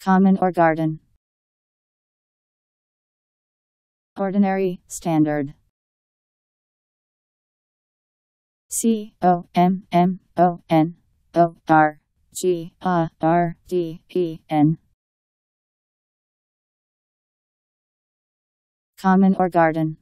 Common or garden. Ordinary, standard. C O M M O N O R G A R D E N. Common or garden.